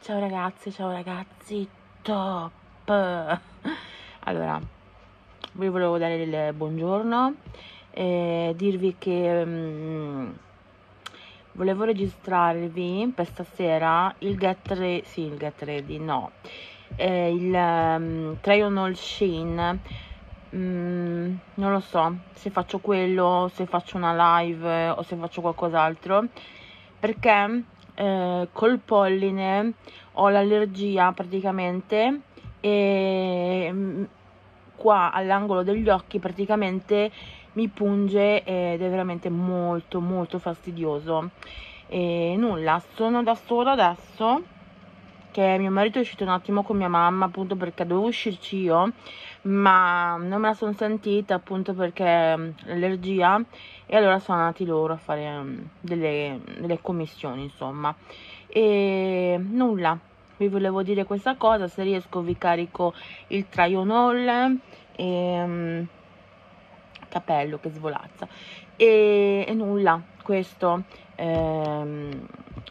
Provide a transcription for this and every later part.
Ciao ragazzi, ciao ragazzi, top! Allora, vi volevo dare il buongiorno e dirvi che um, volevo registrarvi per stasera il get ready, sì il get ready, no, eh, il um, try on all sheen mm, non lo so se faccio quello, se faccio una live o se faccio qualcos'altro perché eh, col polline ho l'allergia praticamente e mm, qua all'angolo degli occhi praticamente mi punge ed è veramente molto molto fastidioso. E nulla sono da sola adesso che mio marito è uscito un attimo con mia mamma appunto perché dovevo uscirci io ma non me la sono sentita appunto perché mm, l'allergia e allora sono andati loro a fare mm, delle, delle commissioni insomma. E nulla vi volevo dire questa cosa se riesco vi carico il traionol e um, capello che svolazza. E, e nulla questo ehm,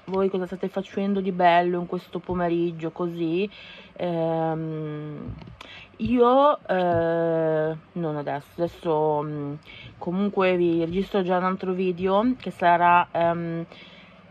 voi cosa state facendo di bello in questo pomeriggio così? Ehm, io eh, non adesso adesso mm, comunque vi registro già un altro video che sarà ehm,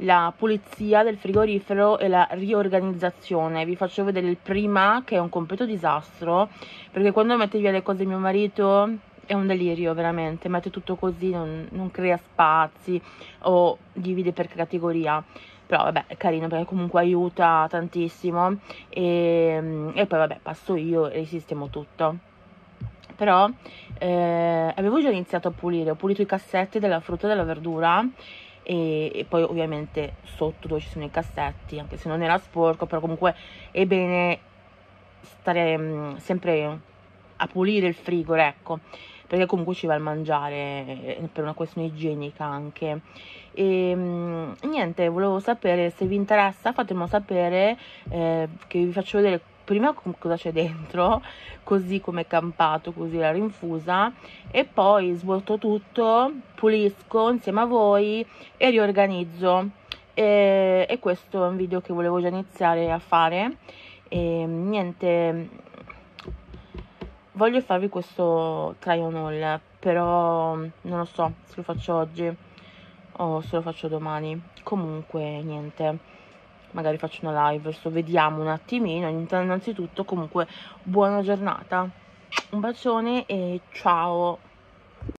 la pulizia del frigorifero e la riorganizzazione. Vi faccio vedere il prima che è un completo disastro perché quando mette via le cose mio marito è un delirio veramente, mette tutto così, non, non crea spazi o divide per categoria però vabbè è carino perché comunque aiuta tantissimo. E, e poi vabbè passo io e sistemo tutto. Però eh, avevo già iniziato a pulire. Ho pulito i cassetti della frutta e della verdura. E, e, poi ovviamente sotto dove ci sono i cassetti anche se non era sporco però comunque è bene stare mh, mm, sempre a pulire il frigo ecco perché comunque ci va il mangiare eh, per una questione igienica anche. E mm, niente volevo sapere se vi interessa fatemelo sapere eh, che vi faccio vedere prima cosa c'è dentro così come campato così la rinfusa e poi svuoto tutto pulisco insieme a voi e riorganizzo. E, e questo è un video che volevo già iniziare a fare. E niente voglio farvi questo try on haul però non lo so se lo faccio oggi o se lo faccio domani. Comunque niente. Magari faccio una live adesso vediamo un attimino. Innanzitutto comunque buona giornata. Un bacione e ciao